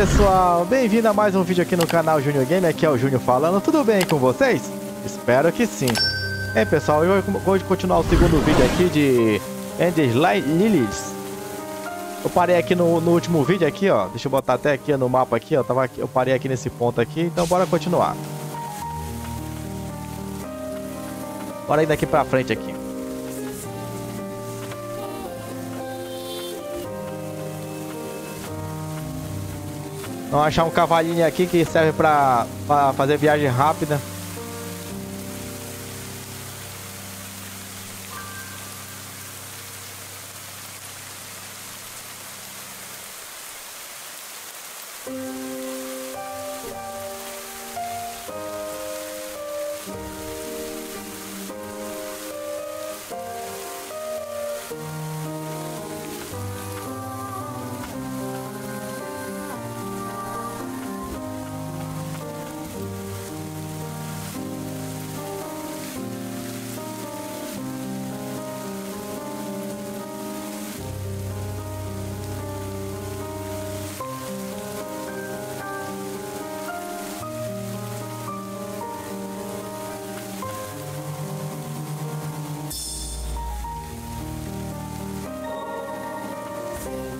pessoal, bem-vindo a mais um vídeo aqui no canal Junior Game, aqui é o Júnior falando, tudo bem com vocês? Espero que sim. É pessoal, eu vou continuar o segundo vídeo aqui de Ender Lilies. Eu parei aqui no, no, último vídeo aqui, ó, deixa eu botar até aqui no mapa aqui, ó, tava aqui, eu parei aqui nesse ponto aqui, então bora continuar. Bora ir daqui pra frente aqui. Vamos achar um cavalinho aqui que serve pra, pra fazer viagem rápida.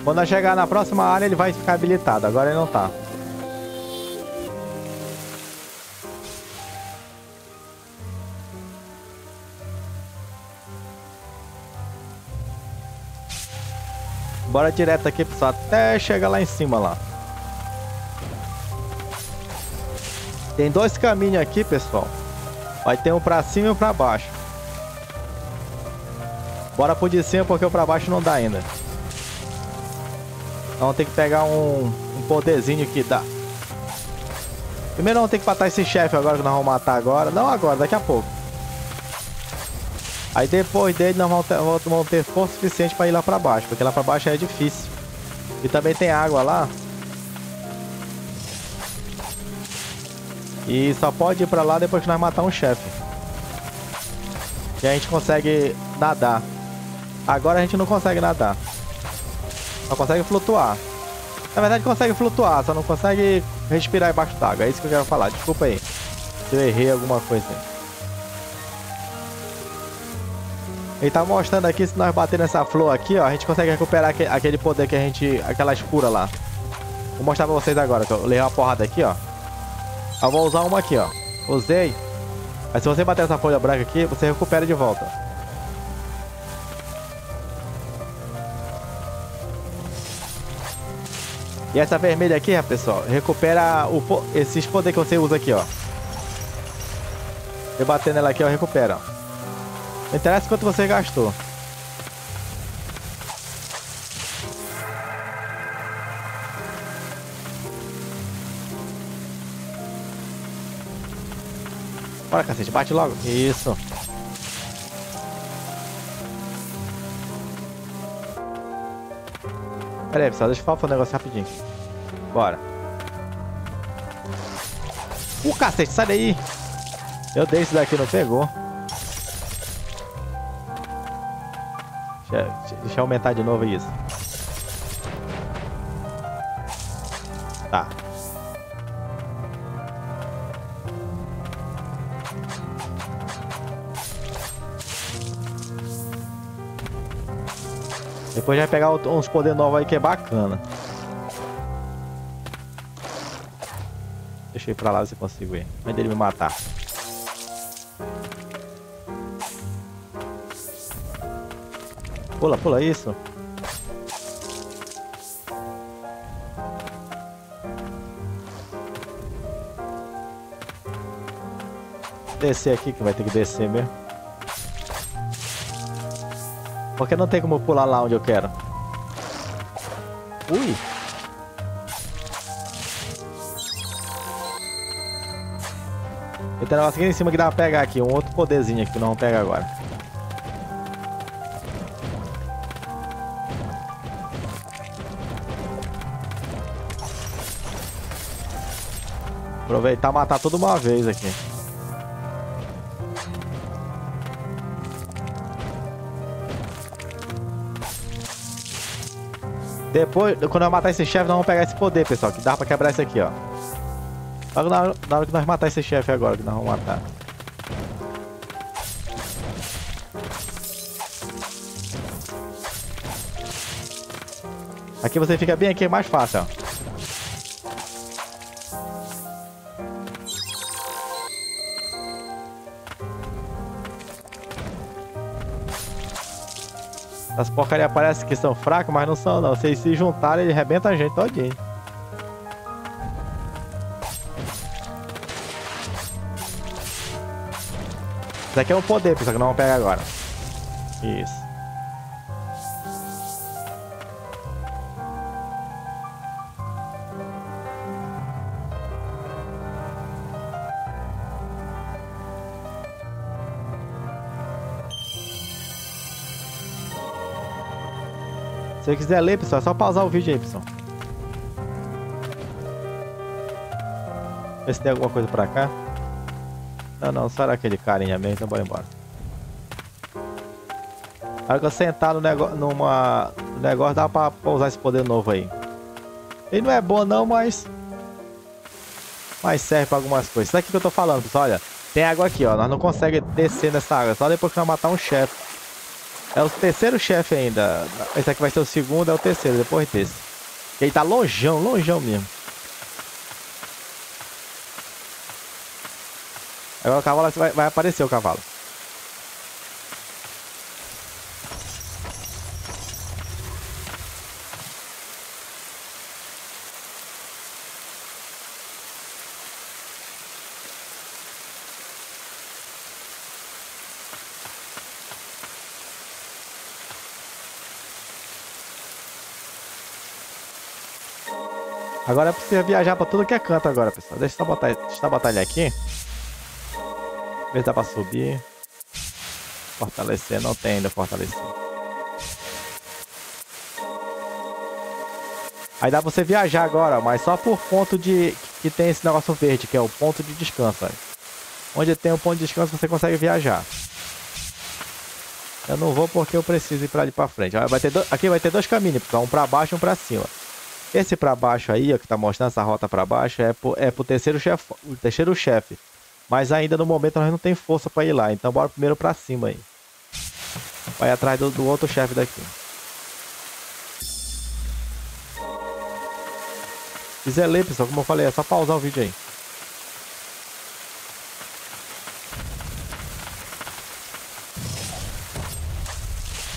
Quando eu chegar na próxima área, ele vai ficar habilitado. Agora ele não tá. Bora direto aqui, pessoal, até chegar lá em cima lá. Tem dois caminhos aqui, pessoal. Vai ter um pra cima e um pra baixo. Bora pro de cima porque o pra baixo não dá ainda. Vamos ter que pegar um, um poderzinho que dá. Primeiro vamos ter que matar esse chefe agora que nós vamos matar agora. Não agora, daqui a pouco. Aí depois dele nós vamos ter, vamos ter força suficiente para ir lá para baixo. Porque lá para baixo é difícil. E também tem água lá. E só pode ir para lá depois que nós matar um chefe. E a gente consegue nadar. Agora a gente não consegue nadar. Só consegue flutuar. Na verdade consegue flutuar, só não consegue respirar embaixo d'água. É isso que eu quero falar. Desculpa aí. Se eu errei alguma coisa. Ele tá mostrando aqui, se nós bater nessa flor aqui, ó, a gente consegue recuperar aquele poder que a gente... Aquelas curas lá. Vou mostrar pra vocês agora, que eu levei uma porrada aqui, ó. Eu vou usar uma aqui, ó. Usei. Mas se você bater essa folha branca aqui, você recupera de volta. E essa vermelha aqui, pessoal, recupera o, esses poderes que você usa aqui, ó. Eu bater nela aqui, ó, recupera. Não interessa quanto você gastou. Bora, cacete, bate logo. Isso. Pera aí, pessoal, deixa eu falar um negócio rapidinho. Bora. O uh, cacete, sai daí. Eu dei isso daqui, não pegou. Deixa, deixa eu aumentar de novo isso. Tá. Depois vai pegar uns poderes novos aí que é bacana. Deixa eu ir pra lá se consigo ir. Antes dele me matar. Pula, pula isso. Descer aqui que vai ter que descer mesmo. Porque não tem como pular lá onde eu quero. Ui! Tem um negócio aqui em cima que dá pra pegar aqui. Um outro poderzinho aqui que não pega agora. Aproveitar matar tudo uma vez aqui. Depois, quando eu matar esse chefe, nós vamos pegar esse poder, pessoal. Que dá pra quebrar isso aqui, ó. Logo na hora, na hora que nós matar esse chefe agora, que nós vamos matar. Aqui você fica bem aqui, é mais fácil, ó. As porcaria parecem que são fracas, mas não são não. Se eles se juntarem, ele arrebenta a gente todinho. Isso aqui é o poder, pessoal, que não vamos pegar agora. Isso. Se você quiser ler, pessoal, é só pausar o vídeo aí, pessoal. Ver se tem alguma coisa pra cá. Não, não, só era aquele carinha mesmo, então bora embora. Na hora que eu sentar no negócio, numa, no negócio, dá pra, pra usar esse poder novo aí. Ele não é bom não, mas... Mas serve pra algumas coisas. Isso aqui que eu tô falando, pessoal, olha. Tem água aqui, ó. Nós não conseguimos descer nessa água. Só depois que nós matar um chefe. É o terceiro chefe ainda. Esse aqui vai ser o segundo, é o terceiro, depois desse. Ele tá longeão, longeão mesmo. Agora o cavalo vai, vai aparecer o cavalo. Agora é possível viajar pra tudo que é canto agora, pessoal. Deixa eu botar, deixa eu ele aqui. Ver se dá pra subir. Fortalecer, não tem ainda fortalecer. Aí dá pra você viajar agora, mas só por ponto de... Que tem esse negócio verde, que é o ponto de descanso. Onde tem o ponto de descanso, você consegue viajar. Eu não vou porque eu preciso ir pra ali pra frente. Vai ter do... Aqui vai ter dois caminhos, Um pra baixo e um pra cima. Esse para baixo aí, ó, que tá mostrando essa rota para baixo, é pro, é pro terceiro chefe, o terceiro chefe. Mas ainda no momento nós não tem força para ir lá, então bora primeiro para cima aí. Vai atrás do, do outro chefe daqui. Se quiser ler, pessoal, como eu falei, é só pausar o vídeo aí.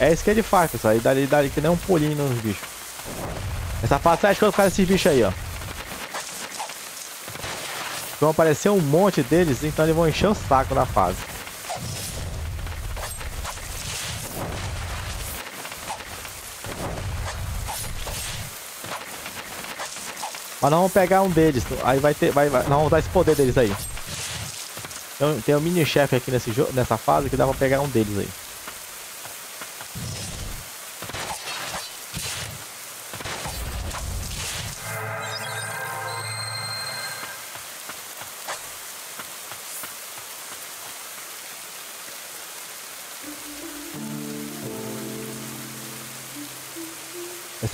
É isso que ele faz, pessoal. Ele dá, ele dá que nem um pulinho nos bichos. Essa fase é quando faz esses bichos aí, ó. Vão aparecer um monte deles, então eles vão encher o saco na fase. Mas nós vamos pegar um deles. Aí vai ter. Vai, vai, nós vamos usar esse poder deles aí. Tem, tem um mini chefe aqui nesse, nessa fase que dá pra pegar um deles aí.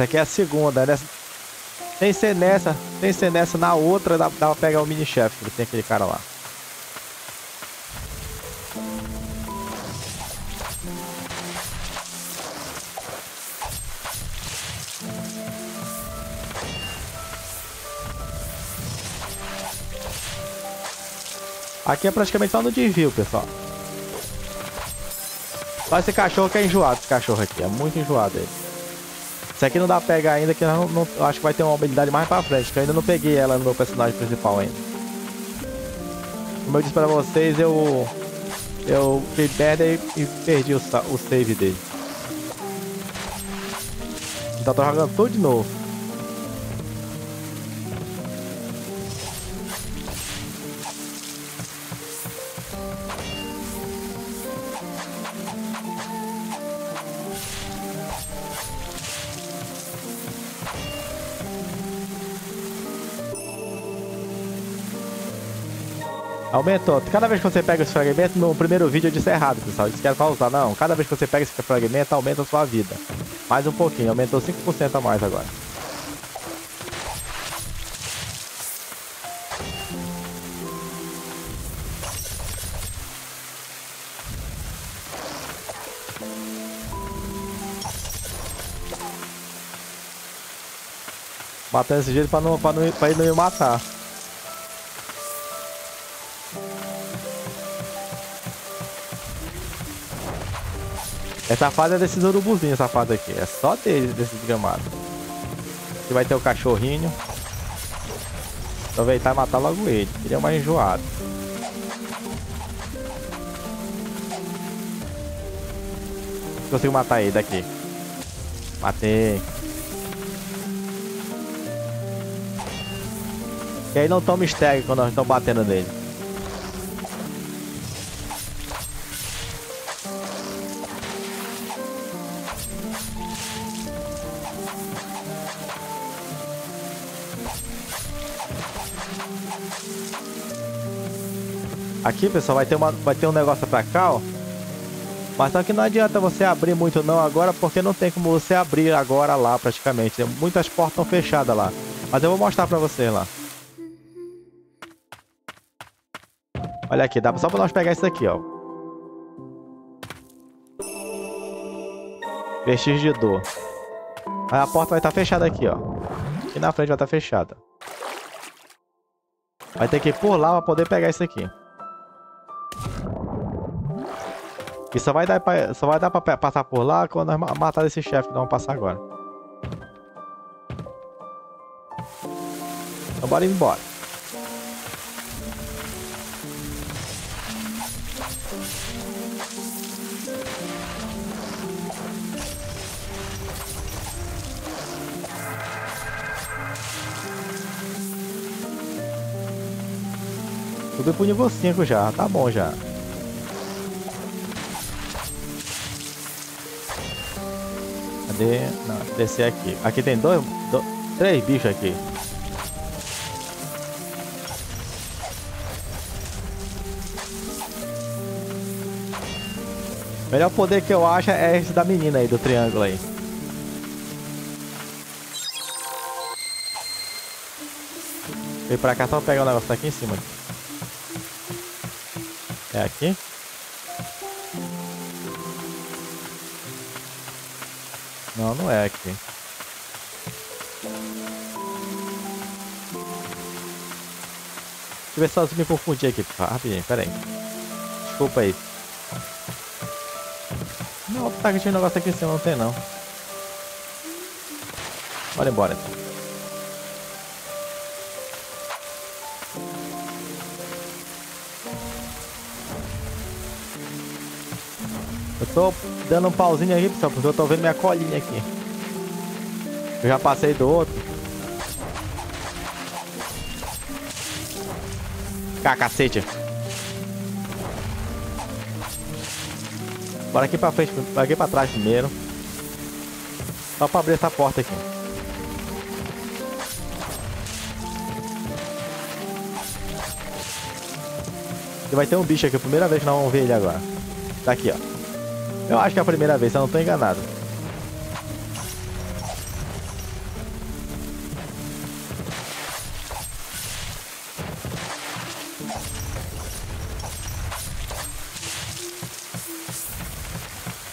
Essa aqui é a segunda, né? Sem ser nessa, sem ser nessa, na outra dá, dá pra pegar o mini chefe, que tem aquele cara lá. Aqui é praticamente só no desvio, pessoal. Só esse cachorro que é enjoado, esse cachorro aqui. É muito enjoado ele. Isso aqui não dá pra pegar ainda, que eu, não, eu acho que vai ter uma habilidade mais pra frente, que eu ainda não peguei ela no meu personagem principal ainda. Como eu disse pra vocês, eu... Eu fiquei merda e, e perdi o, o save dele. Então tô jogando tudo de novo. Aumentou. Cada vez que você pega esse fragmento, no primeiro vídeo eu disse errado, pessoal. Eu disse que era pra usar. Não, cada vez que você pega esse fragmento, aumenta a sua vida. Mais um pouquinho, aumentou 5% a mais agora. Matando esse jeito pra, não, pra, não, pra ele não me matar. Essa fase é desses urubuzinhos, essa fase aqui. É só deles, desses gramados. Aqui vai ter o cachorrinho. Aproveitar e matar logo ele. Ele é mais enjoado. Consigo matar ele daqui. Matei. E aí não toma stag quando nós estamos batendo nele. Aqui, pessoal, vai ter, uma, vai ter um negócio pra cá, ó. Mas só que não adianta você abrir muito não agora, porque não tem como você abrir agora lá, praticamente. Muitas portas estão fechadas lá. Mas eu vou mostrar pra vocês lá. Olha aqui, dá só pra nós pegar isso aqui, ó. Vestígio de dor. A porta vai estar tá fechada aqui, ó. Aqui na frente vai estar tá fechada. Vai ter que ir por lá pra poder pegar isso aqui. E só vai dar pra, só vai dar pra passar por lá quando nós matar esse chefe que nós vamos passar agora. Então bora embora. Tudo nível 5 já, tá bom já. Não, descer aqui. Aqui tem dois, dois três bichos aqui. Melhor poder que eu acho é esse da menina aí, do triângulo aí. Vem pra cá só pegar o negócio daqui em cima. É aqui? Não, não é aqui. Deixa eu ver se eu me confundi aqui, rapidinho, pera aí. Desculpa aí. Não, tá que tinha um negócio aqui em cima, não tem não. Bora embora então. Eu tô dando um pauzinho aqui, pessoal, porque eu tô vendo minha colinha aqui. Eu já passei do outro. Cá, cacete. Bora aqui pra frente, aqui pra trás primeiro. Só pra abrir essa porta aqui. Vai ter um bicho aqui, primeira vez que nós vamos ver ele agora. Tá aqui, ó. Eu acho que é a primeira vez, se eu não estou enganado.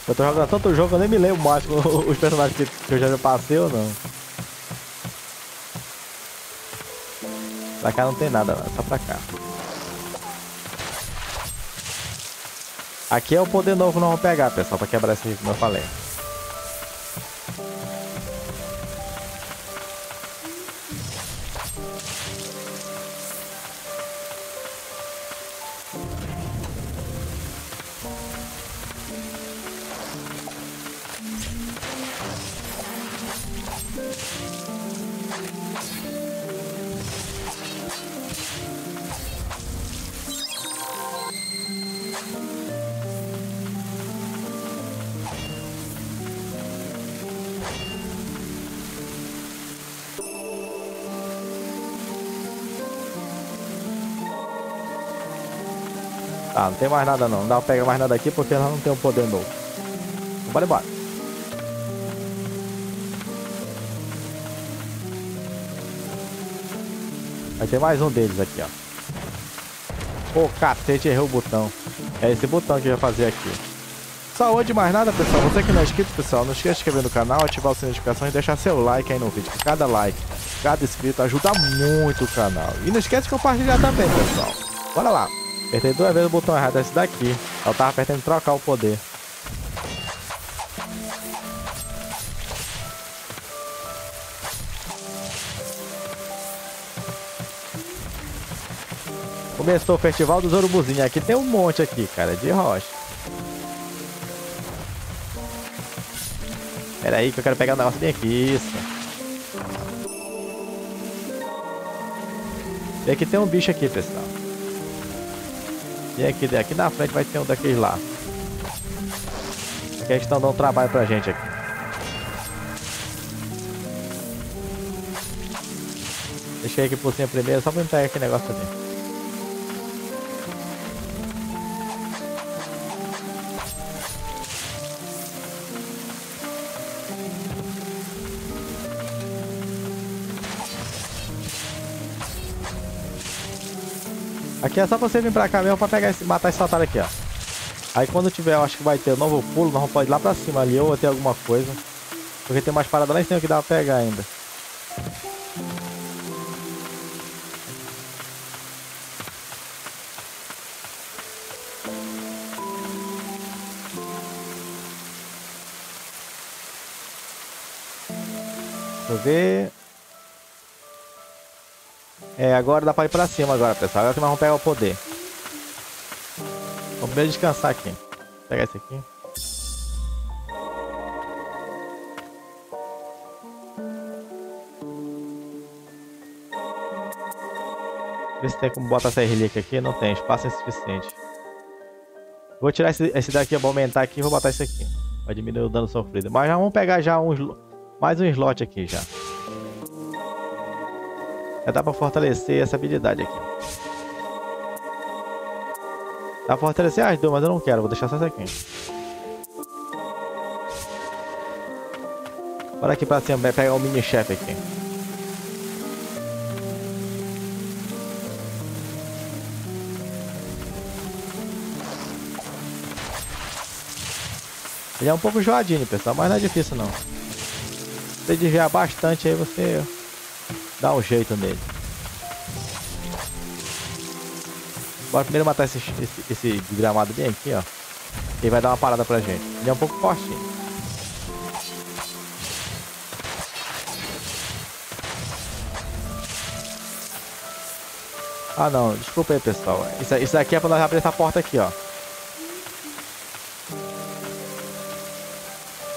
Eu tô jogando tanto jogo, eu nem me lembro mais os personagens que, eu já passei ou não. Pra cá não tem nada, só pra cá. Aqui é o poder novo que nós vamos pegar, pessoal, para quebrar esse, como eu falei. Tá, não tem mais nada não. Não dá pra pegar mais nada aqui porque nós não temos poder novo. Então, bora embora. Vai ter mais um deles aqui, ó. Pô, cacete, errei o botão. É esse botão que eu ia fazer aqui. Saúde, mais nada, pessoal. Você que não é inscrito, pessoal, não esqueça de se inscrever no canal, ativar o sininho de notificações e deixar seu like aí no vídeo. Cada like, cada inscrito ajuda muito o canal. E não esquece de compartilhar também, pessoal. Bora lá. Apertei duas vezes o botão errado, esse daqui. Eu tava apertando trocar o poder. Começou o Festival dos Urubuzinhos. Aqui tem um monte aqui, cara, de rocha. Pera aí que eu quero pegar um negócio bem aqui. Isso. E aqui tem um bicho aqui, pessoal. E aqui, aqui na frente vai ter um daqueles lá. Que eles estão dando trabalho pra gente aqui. Deixei aqui por cima primeiro, só pra pegar aquele negócio ali. Aqui é só você vir pra cá mesmo pra pegar esse, matar esse otário aqui, ó. Aí quando tiver, eu acho que vai ter um novo pulo, nós vamos ir lá pra cima ali, ou ter alguma coisa. Porque tem mais paradas lá em cima que dá pra pegar ainda. Deixa eu ver. É, agora dá pra ir pra cima agora, pessoal. Agora que nós vamos pegar o poder. Vamos primeiro descansar aqui. Pegar esse aqui. Ver se tem como botar essa relíquia aqui. Não tem, espaço é suficiente. Vou tirar esse, esse daqui, vou aumentar aqui e vou botar esse aqui. Vai diminuir o dano sofrido. Mas já vamos pegar já uns, mais um slot aqui já. Já dá pra fortalecer essa habilidade aqui. Dá pra fortalecer as duas, mas eu não quero. Vou deixar só essa aqui. Bora aqui pra cima, pegar o mini-chefe aqui. Ele é um pouco joadinho, pessoal, mas não é difícil não. Se você desviar bastante aí, você Dá um jeito nele. Bora primeiro matar esse, esse, esse gramado bem aqui, ó. Ele vai dar uma parada pra gente. Ele é um pouco forte. Ah não, desculpa aí pessoal. Isso, isso aqui é pra nós abrir essa porta aqui, ó.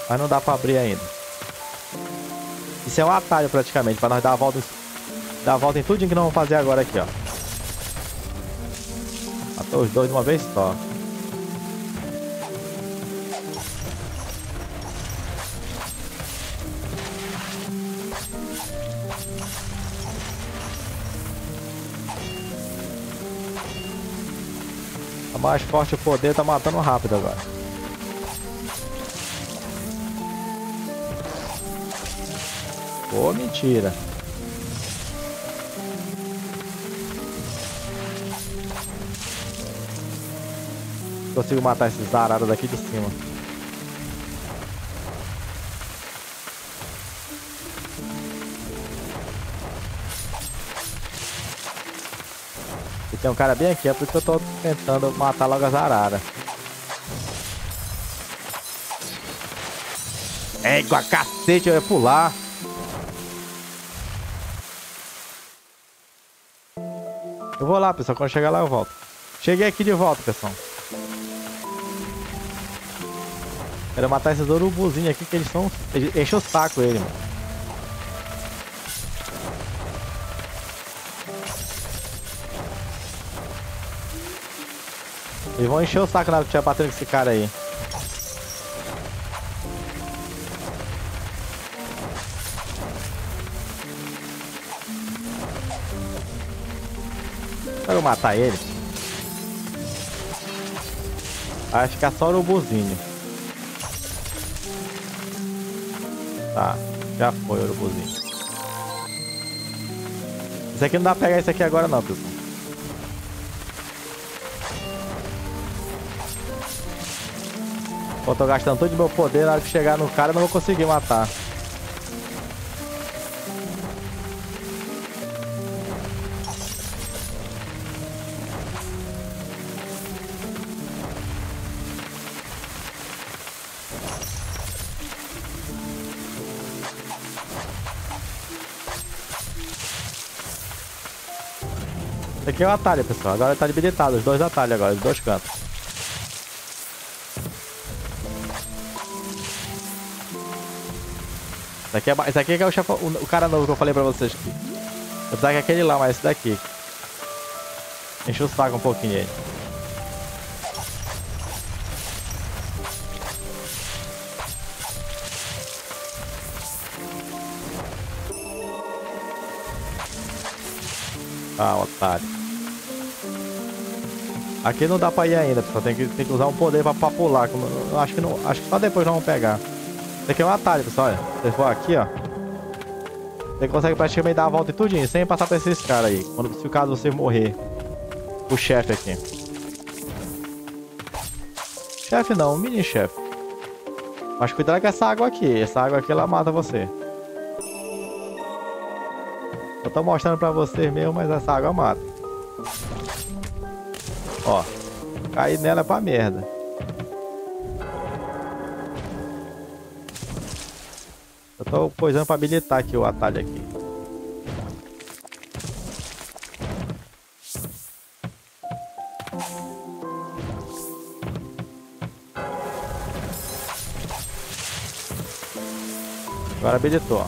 Mas não dá pra abrir ainda. Isso é um atalho praticamente, para nós dar a volta, dar a volta em tudo que nós vamos fazer agora aqui, ó. Matou os dois de uma vez só. Tá mais forte o poder, tá matando rápido agora. Pô, mentira. Consigo matar esses araras daqui de cima. E tem um cara bem aqui, é por isso que eu tô tentando matar logo as araras. Égua, cacete, eu ia pular. Eu vou lá, pessoal. Quando chegar lá, eu volto. Cheguei aqui de volta, pessoal. Quero matar esses urubuzinhos aqui, que eles são... Enche o saco ele, mano. Eles vão encher o saco na hora que tiver batendo com esse cara aí. Quero matar ele. Vai ficar só urubuzinho. Tá, já foi o urubuzinho. Isso aqui não dá pra pegar isso aqui agora não, pessoal. Eu tô gastando todo o meu poder, na hora que chegar no cara eu não vou conseguir matar. Aqui é o atalho, pessoal. Agora tá habilitado, os dois atalhos agora, os dois cantos. Esse aqui é, esse aqui é o, chefe, o, o, cara novo que eu falei pra vocês. Eu que é aquele lá, mas esse daqui. Enche o saco um pouquinho aí. Ah, otário. Aqui não dá pra ir ainda, pessoal. Tem que, tem que usar um poder pra, pra pular. Acho que, não, acho que só depois nós vamos pegar. Esse aqui é um atalho, pessoal. Olha. Se for aqui, ó. Você consegue praticamente dar a volta e tudinho, sem passar por esses caras aí. Quando, se o caso você morrer. O chefe aqui. Chefe não, mini chefe. Mas cuidado com essa água aqui. Essa água aqui ela mata você. Eu tô mostrando pra vocês mesmo, mas essa água mata. Cair nela pra merda. Eu tô coisando pra habilitar aqui o atalho aqui. Agora habilitou, ó.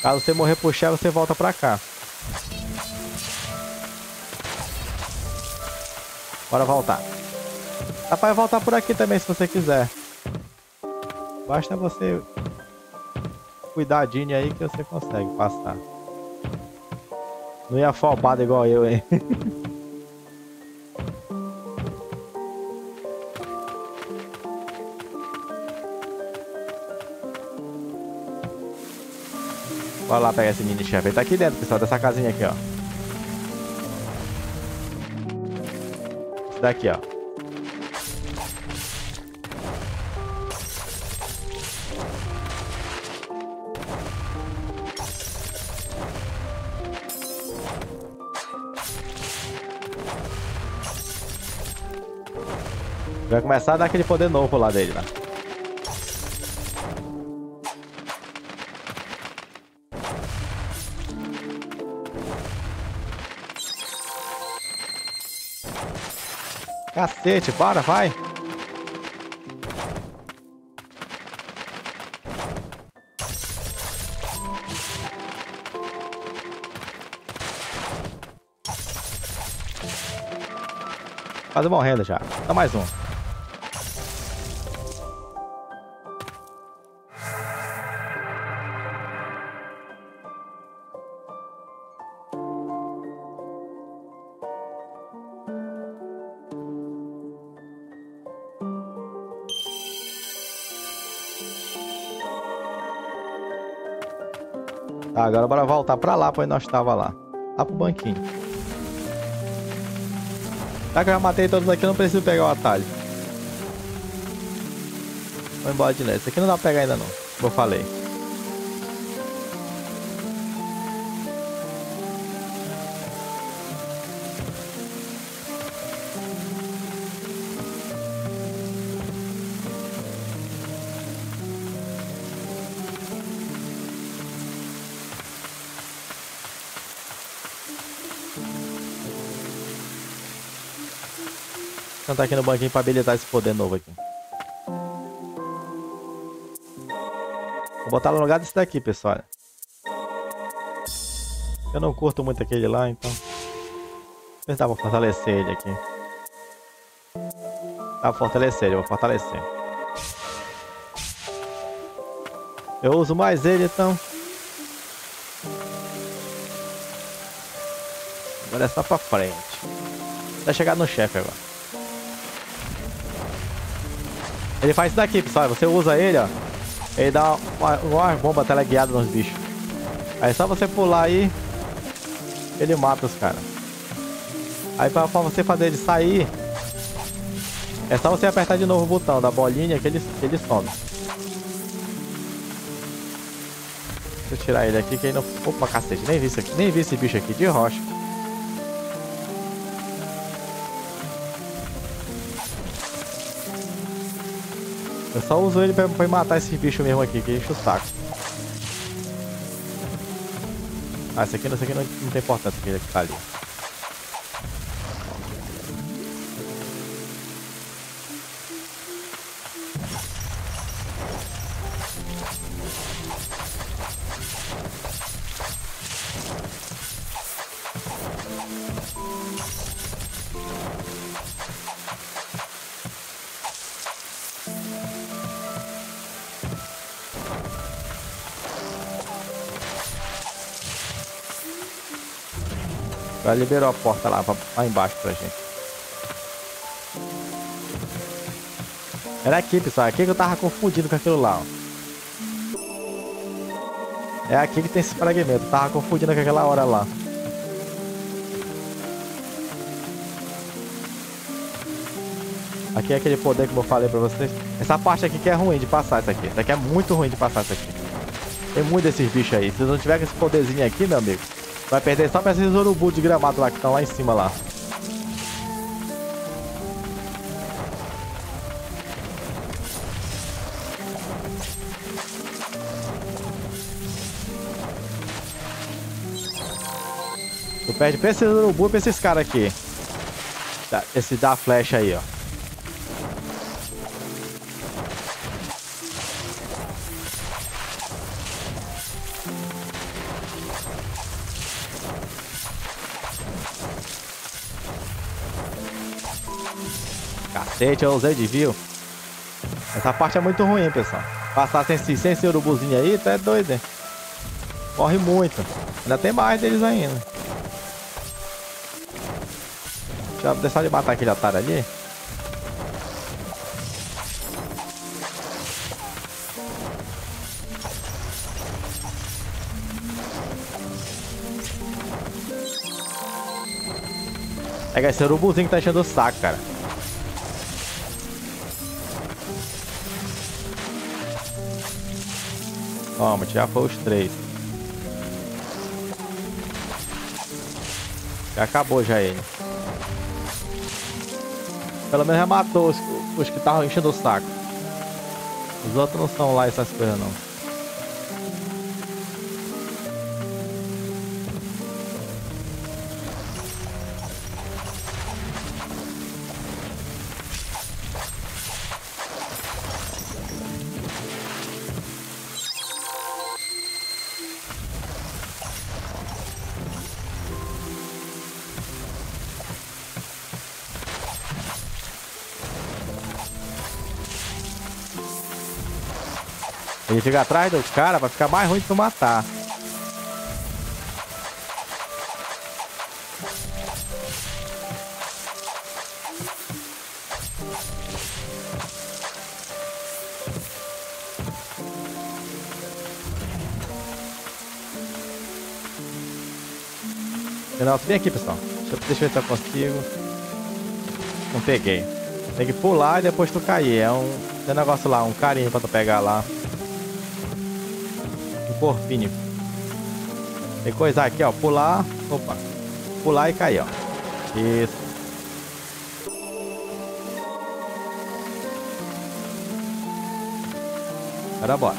Caso você morrer chefe, você volta pra cá. Bora voltar. Dá pra voltar por aqui também se você quiser. Basta você cuidadinho aí que você consegue passar. Não ia afobado igual eu, hein? Bora lá pegar esse mini chefe. Ele tá aqui dentro, pessoal, dessa casinha aqui, ó. Daqui, ó. Vai começar a dar aquele poder novo lá dele, lá. Né? Cacete, bora, vai. Quase morrendo já. Dá mais um. Tá, agora bora voltar pra lá, pois nós tava lá. Lá pro banquinho. Já que eu já matei todos aqui, eu não preciso pegar o atalho. Vou embora de leve. Esse aqui não dá pra pegar ainda não, como eu falei. Sentar aqui no banquinho pra habilitar esse poder novo aqui. Vou botar no lugar desse daqui, pessoal. Eu não curto muito aquele lá, então... Vou tentar fortalecer ele aqui. Tá, vou fortalecer ele, vou fortalecer. Eu uso mais ele, então... Agora é só pra frente. Vai chegar no chefe agora. Ele faz isso daqui, pessoal. Você usa ele, ó. Ele dá uma, uma bomba teleguiada nos bichos. Aí é só você pular aí, ele mata os caras. Aí pra, pra, você fazer ele sair, é só você apertar de novo o botão da bolinha que ele, que ele some. Deixa eu tirar ele aqui que ele não... Opa, cacete, nem vi isso aqui. Nem vi esse bicho aqui de rocha. Só uso ele pra, pra matar esses bichos mesmo aqui, que enche o saco. Ah, esse aqui, esse aqui não, não tem importância, aquele que tá ali. Liberou a porta lá, lá embaixo pra gente. Era aqui, pessoal. Aqui que eu tava confundindo com aquilo lá, ó. É aqui que tem esse fragmento. Tava confundindo com aquela hora lá. Aqui é aquele poder que eu falei pra vocês. Essa parte aqui que é ruim de passar isso aqui. Isso aqui é muito ruim de passar isso aqui. Tem muito desses bichos aí. Se não tiver esse poderzinho aqui, meu amigo, Vai perder só pra esses urubu de gramado lá que estão lá em cima lá. Tu perde pra esses urubu pra esses caras aqui. Esse da flecha aí, ó. Cacete, eu usei de view. Essa parte é muito ruim, pessoal. Passar sem, sem esse urubuzinho aí, tá doido, hein? Corre muito. Ainda tem mais deles ainda. Deixa eu deixar de matar aquele otário ali. Pega esse urubuzinho que tá enchendo o saco, cara. Toma, já foi os três. Já acabou já ele. Pelo menos já matou os, os que estavam enchendo o saco. Os outros não são lá essas coisas não. Ele fica atrás do cara pra ficar mais ruim de tu matar. Renato, vem aqui, pessoal. Deixa, deixa eu ver se eu consigo. Não peguei. Tem que pular e depois tu cair. É um, tem um negócio lá, um carinho pra tu pegar lá corpinho. Tem coisa aqui, ó. Pular. Opa. Pular e cair, ó. Isso. Agora bora.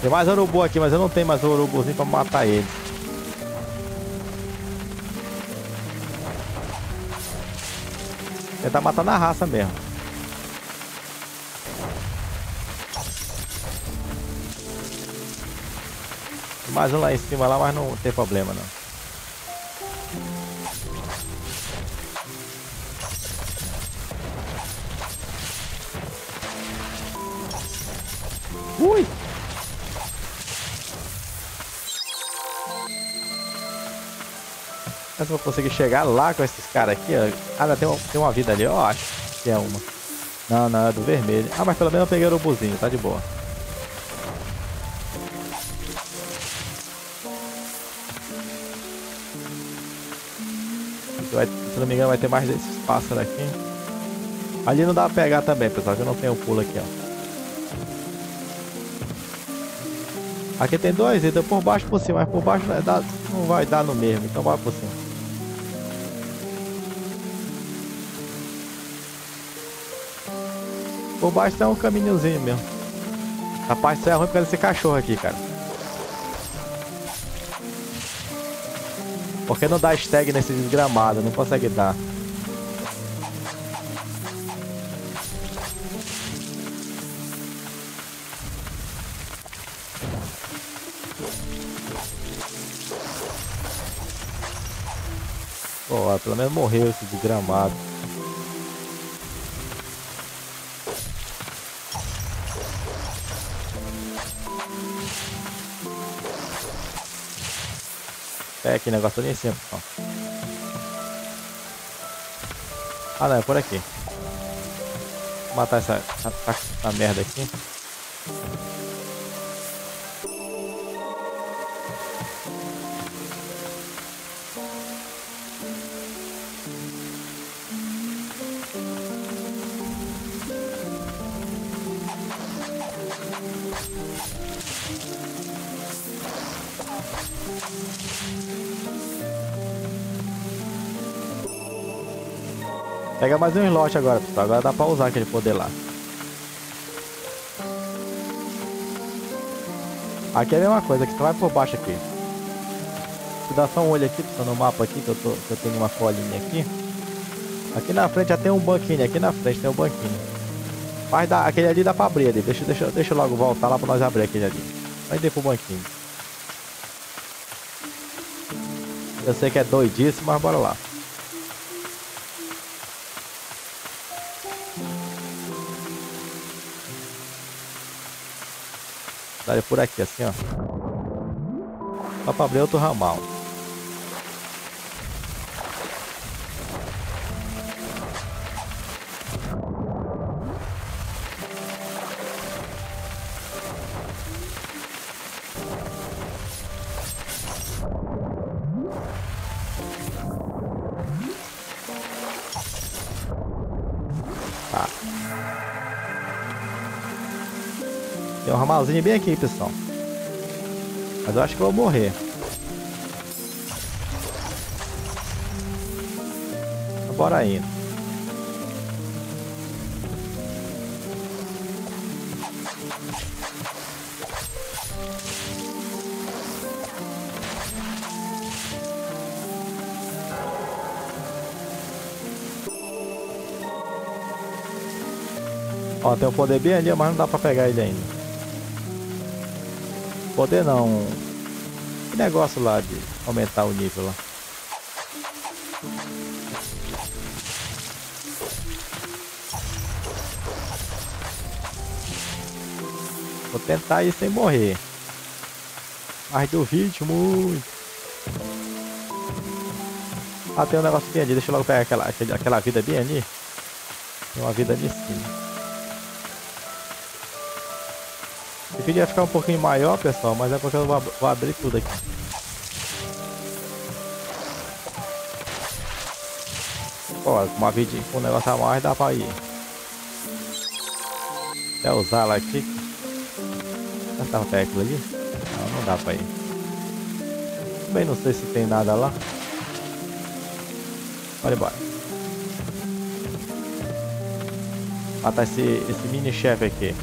Tem mais urubu aqui, mas eu não tenho mais urubuzinho pra matar ele. Tentar matar na raça mesmo. Mais um lá em cima lá, mas não tem problema não. Ui! Eu vou conseguir chegar lá com esses caras aqui, ó. Ah, tem uma, tem uma vida ali, eu acho que é uma. Não, não, é do vermelho. Ah, mas pelo menos eu peguei o urubuzinho, tá de boa. Não me engano vai ter mais desses pássaros aqui. Ali não dá pra pegar também, pessoal, que eu não tenho pulo aqui, ó. Aqui tem dois, então por baixo por cima, mas por baixo não, é dá, não vai dar no mesmo, então vai por cima. Por baixo tem um caminhozinho mesmo. Rapaz, isso é ruim por causa desse cachorro aqui, cara. Porque não dá stag nesse desgramado, não consegue dar. Pô, pelo menos morreu esse desgramado. É aqui, negócio ali em cima. Ó. Ah não, é por aqui. Vou matar essa, essa, essa merda aqui. Pega mais um slot agora, pessoal. Agora dá pra usar aquele poder lá. Aqui é a mesma coisa, que você vai por baixo aqui. Se dá só um olho aqui, pessoal, no mapa aqui, que eu, tô, que eu tenho uma colinha aqui. Aqui na frente já tem um banquinho, aqui na frente tem um banquinho. Mas dá, aquele ali dá pra abrir ali. Deixa, deixa, deixa eu logo voltar lá pra nós abrir aquele ali. Vai ir pro banquinho. Eu sei que é doidíssimo, mas bora lá. Dá por aqui, assim, ó. Só pra abrir outro ramal. Tem um ramalzinho bem aqui, pessoal. Mas eu acho que eu vou morrer. Bora indo. Ó, tem um poder bem ali, mas não dá pra pegar ele ainda. Poder não. Que negócio lá de aumentar o nível lá. Vou tentar ir sem morrer. Mas do ritmo. Ah, tem um negócio bem ali. Deixa eu logo pegar aquela, aquela vida bem ali. Tem uma vida ali em cima. Eu queria ficar um pouquinho maior, pessoal, mas é porque eu vou, vou abrir tudo aqui. Ó, uma vidinha com um negócio a mais dá pra ir. Quer usar ela aqui? Já tava perto ali? Não, não dá pra ir. Também não sei se tem nada lá. Bora embora. Matar esse, esse mini chefe aqui.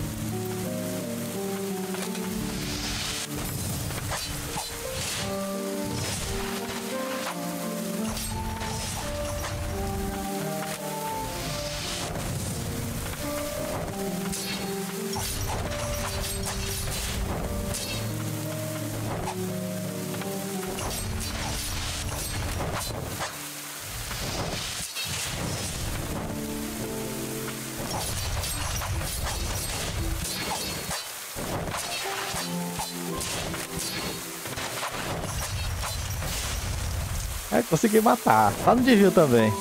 consegui matar. Tá no desvio também.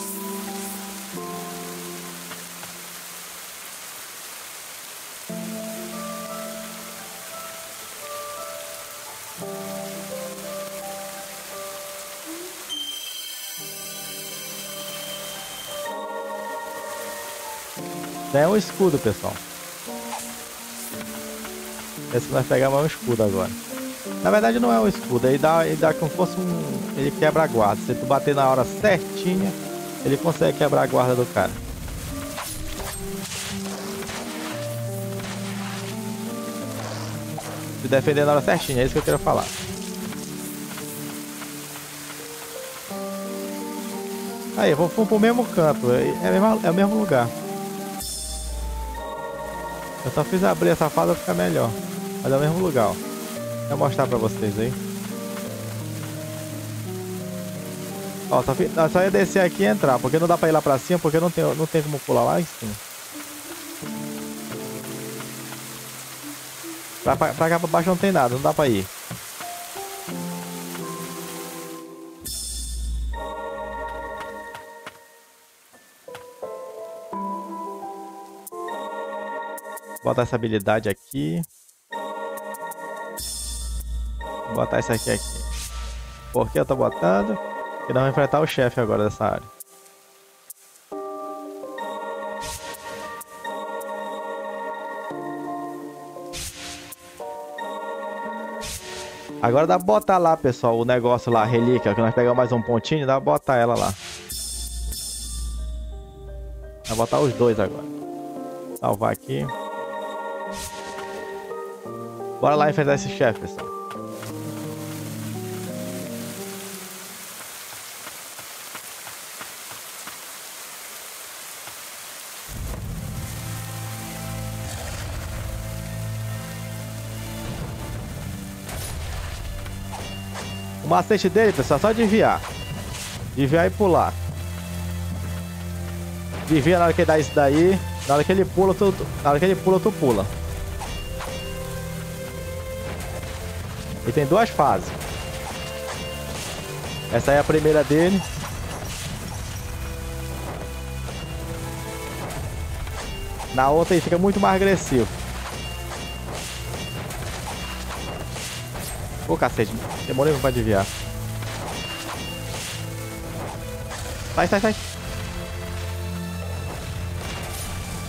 É um escudo, pessoal. Esse vai pegar mais um escudo agora. Na verdade não é um escudo, ele dá, ele dá como se fosse um... Ele quebra a guarda. Se tu bater na hora certinha, ele consegue quebrar a guarda do cara. Se defender na hora certinha, é isso que eu quero falar. Aí, vamos pro mesmo canto, é, é, é o mesmo lugar. Eu só fiz abrir essa fase pra ficar melhor. Mas é o mesmo lugar, ó. Vou mostrar pra vocês aí. Ó, só, só ia descer aqui e entrar, porque não dá pra ir lá pra cima, porque não tem, não tem como pular lá em cima. Pra, pra, pra cá pra baixo não tem nada, não dá pra ir. Vou botar essa habilidade aqui. Botar essa aqui aqui. Por que eu tô botando? Porque nós vamos enfrentar o chefe agora dessa área. Agora dá botar lá, pessoal, o negócio lá, a relíquia, que nós pegamos mais um pontinho, dá botar ela lá. Vou botar os dois agora. Salvar aqui. Bora lá enfrentar esse chefe, pessoal. O macete dele, pessoal, é só desviar. Desviar e pular. Desvia na hora que ele dá isso daí. Na hora que ele pula, tu, na hora que ele pula, tu pula. E tem duas fases. Essa é a primeira dele. Na outra ele fica muito mais agressivo. Ô cacete, demorei pra desviar. Sai, sai, sai.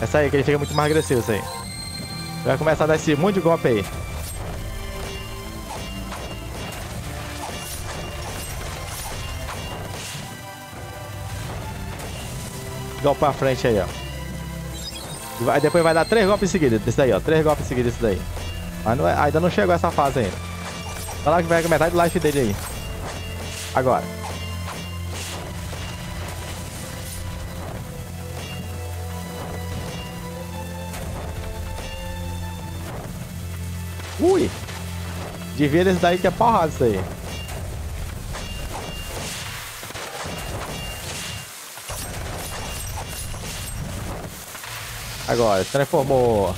Essa aí, que ele fica muito mais agressivo, isso aí. Vai começar a dar esse monte de golpe aí. Golpe pra frente aí, ó. Vai, depois vai dar três golpes em seguida. Desse daí, ó. Três golpes em seguida desse daí. Mas não é, ainda não chegou essa fase ainda. Olha lá que vai com metade do life dele aí. Agora. Ui! Devia desse daí que é porrada isso aí. Agora, transformou.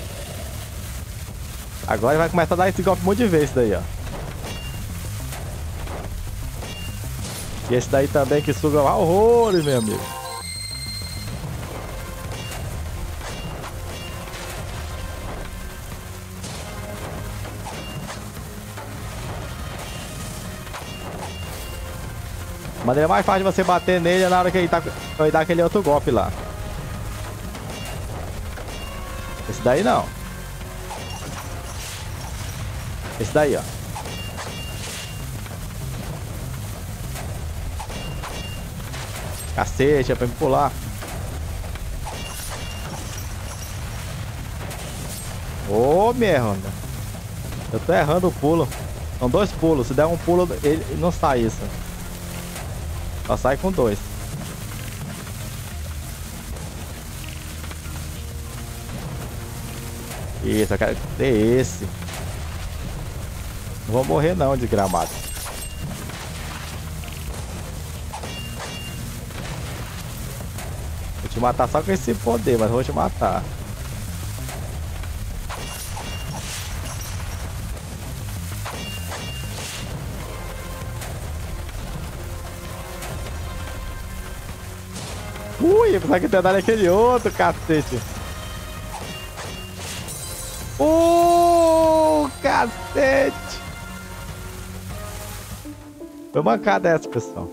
Agora vai começar a dar esse golpe um monte de vezes daí, ó. E esse daí também que suga horrores, meu amigo. A maneira mais fácil de você bater nele é na hora que ele tá, vai dar aquele outro golpe lá. Esse daí não. Esse daí, ó. Cacete, é pra me pular. Ô, oh, merda. Eu tô errando o pulo. São dois pulos. Se der um pulo, ele não sai isso. Só sai com dois. Isso, eu quero ter esse. Não vou morrer não, de gramado. Te matar só com esse poder, mas vou te matar. Ui, eu pensava que ia dar aquele outro, cacete. Oh, cacete! Foi mancada essa, pessoal.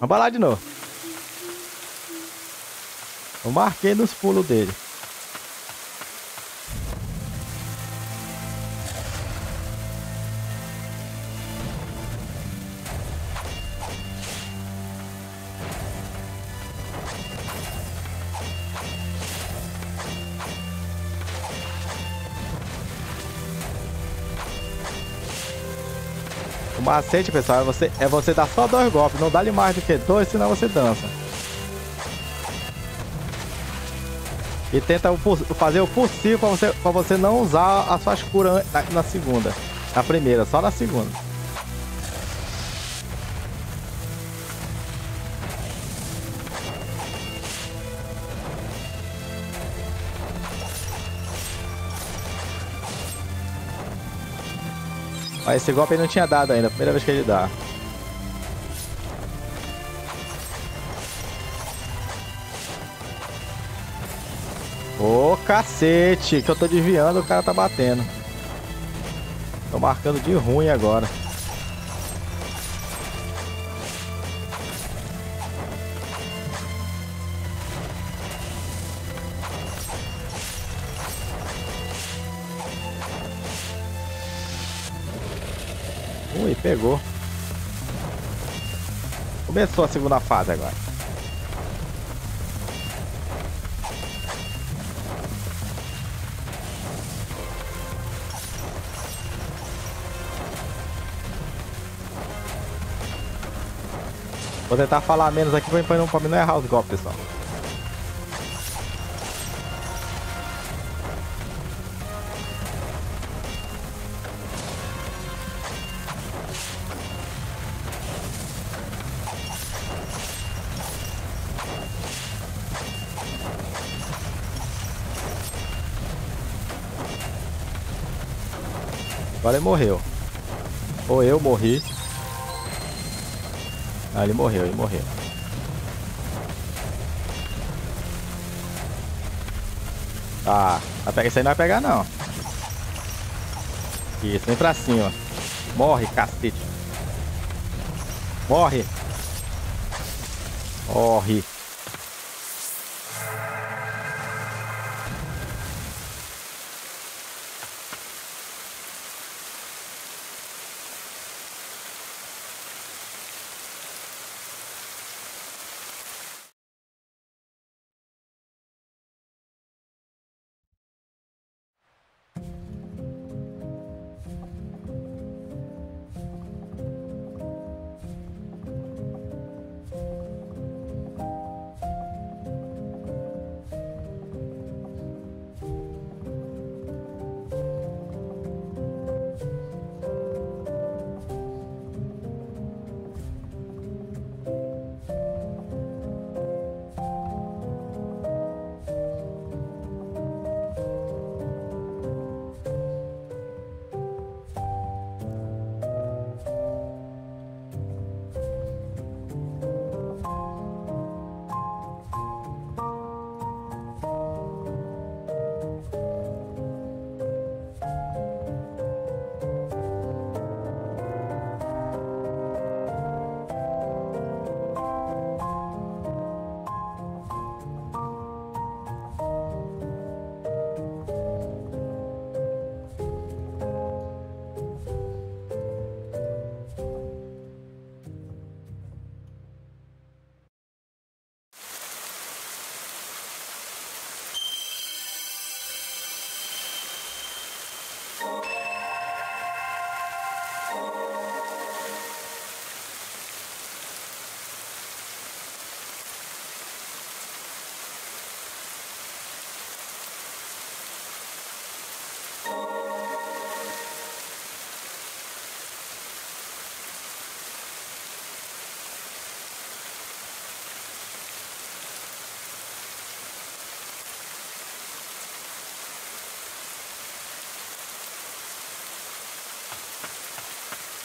Vamos lá de novo. Eu marquei nos pulos dele. O macete, pessoal, é você, é você dar só dois golpes. Não dá-lhe mais do que dois, senão você dança. E tenta fazer o possível para você, pra você não usar as suas curas na, segunda. Na primeira, só na segunda. Esse golpe ele não tinha dado ainda, primeira vez que ele dá. Cacete, que eu tô desviando, o cara tá batendo. Tô marcando de ruim agora. Ui, pegou. Começou a segunda fase agora. Vou tentar falar menos aqui pra não, pra não errar os golpes, pessoal. Agora ele morreu. Ou eu morri. Ah, ele morreu, ele morreu. Tá, vai pegar isso aí não vai pegar não. Isso, vem pra cima. Morre, cacete. Morre. Morre.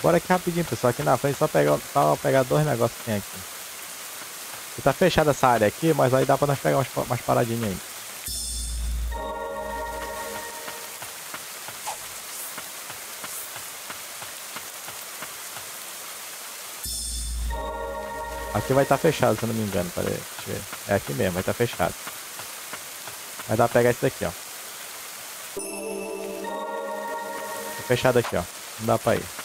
Bora aqui rapidinho, pessoal. Aqui na frente, só pegar, só pegar dois negócios que tem aqui. E tá fechada essa área aqui, mas aí dá pra nós pegar umas, umas paradinhas aí. Aqui vai estar tá fechado, se eu não me engano. Pera aí, deixa eu ver. É aqui mesmo, vai estar tá fechado. Vai dar pra pegar esse daqui, ó. Tá fechado aqui, ó. Não dá pra ir.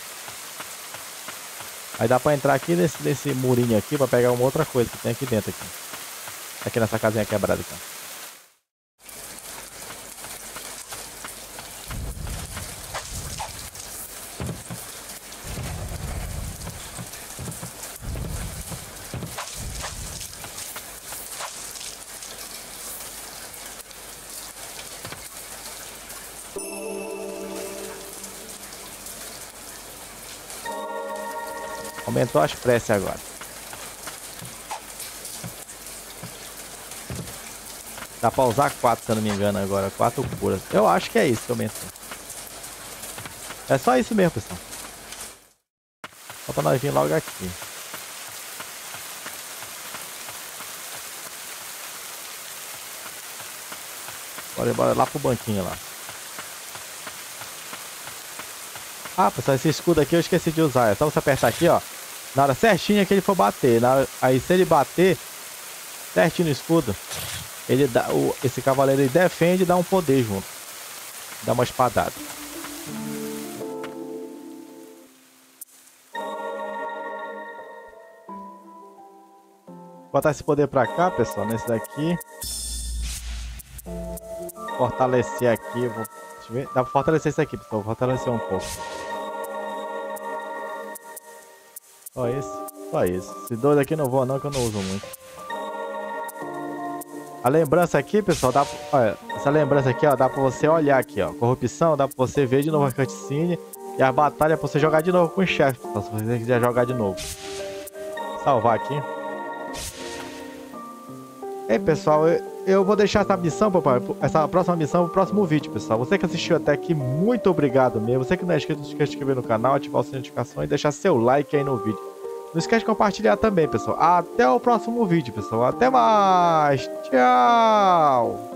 Aí dá pra entrar aqui nesse, nesse murinho aqui pra pegar uma outra coisa que tem aqui dentro aqui. Aqui nessa casinha quebrada aqui. Aumentou as preces agora. Dá pra usar quatro, se eu não me engano, agora. Quatro curas. Eu acho que é isso que aumentou. É só isso mesmo, pessoal. Só pra nós vir logo aqui. Bora, bora lá pro banquinho lá. Ah, pessoal, esse escudo aqui eu esqueci de usar. É só você apertar aqui, ó. Na hora certinha que ele for bater. Hora... Aí se ele bater certinho no escudo, ele dá, o, esse cavaleiro ele defende e dá um poder junto. Dá uma espadada. Vou botar esse poder pra cá, pessoal, nesse daqui. Fortalecer aqui, vou... Dá pra fortalecer isso aqui, pessoal. Vou fortalecer um pouco. Só isso, só isso. Esse dois aqui não voa não, que eu não uso muito. A lembrança aqui, pessoal, dá, olha, essa lembrança aqui, ó, dá pra você olhar aqui, ó. Corrupção, dá pra você ver de novo a cutscene. E a batalha pra você jogar de novo com o chefe, se você quiser jogar de novo. Salvar aqui. Ei, pessoal, eu, eu vou deixar essa missão, papai, essa próxima missão pro próximo vídeo, pessoal. Você que assistiu até aqui, muito obrigado mesmo. Você que não é inscrito, não esqueça de inscrever no canal, ativar de notificação e deixar seu like aí no vídeo. Não esquece de compartilhar também, pessoal. Até o próximo vídeo, pessoal. Até mais. Tchau.